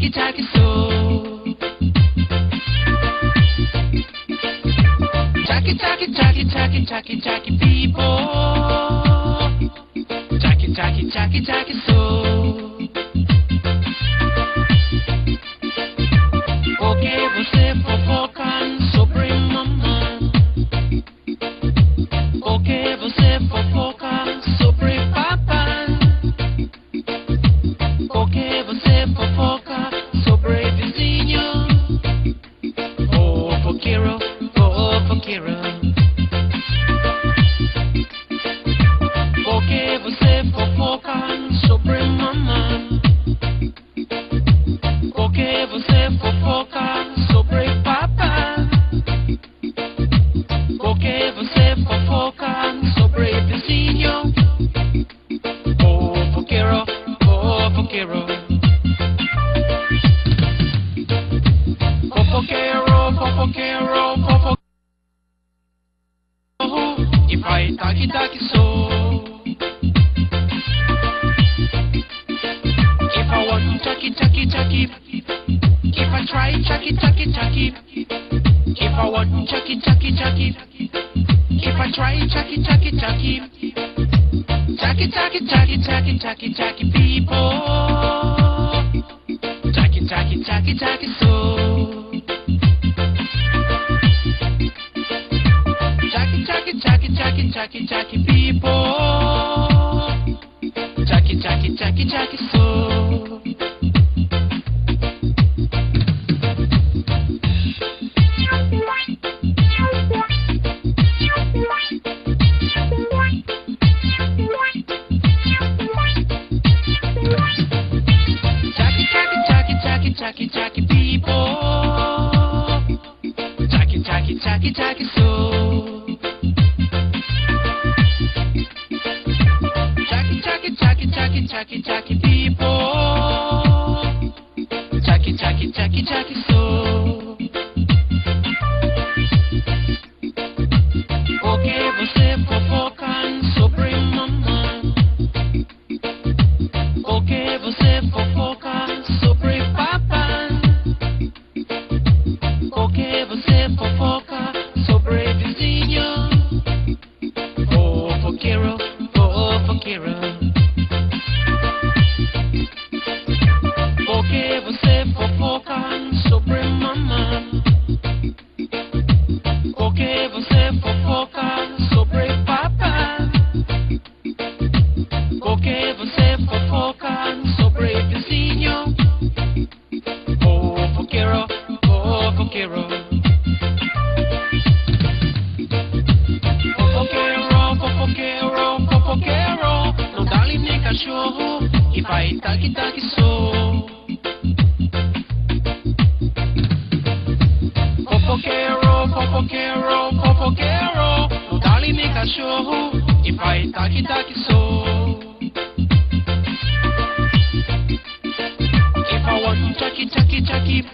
Taki Taki So. Taki Taki Taki Taki Taki Taki People. Taki Taki Taki Taki So. Okay, você fofoca sobre mamãe. Okay, você fofoca. Porque você fofoca sobre papai. Porque você E so. If I try chucky chucky chucky, if I want chucky chucky chucky, if I try chucky chucky chucky, chucky chucky chucky chucky chucky chucky people, chucky chucky chucky chucky so. Chucky chucky chucky chucky chucky chucky people, chucky chucky chucky chucky so. Chucky, chucky people. Chucky, chucky, chucky, chucky, so. Chucky, chucky, chucky, chucky, chucky, chucky people. Chucky, chucky, chucky, chucky, so. Fofoca sobre papai. Porque você fofoca sobre vizinho. Oh, fofoqueiro, fofoqueiro. Oh, fofoqueiro, oh, fofoqueiro, fofoqueiro. Não dá ali nem cachorro e vai taqui sou. Dá ali nem cachorro e vai taqui taqui sou. If I want chucky chucky chucky,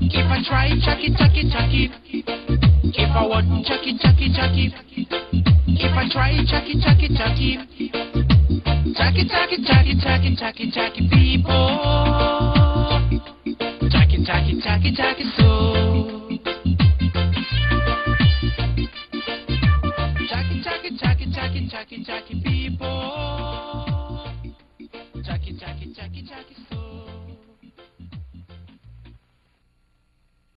if I try chucky chucky chucky, if I want chucky chucky chucky, if I try chucky chucky chucky, chucky chucky chucky chucky chucky chucky people, chucky chucky chucky chucky so.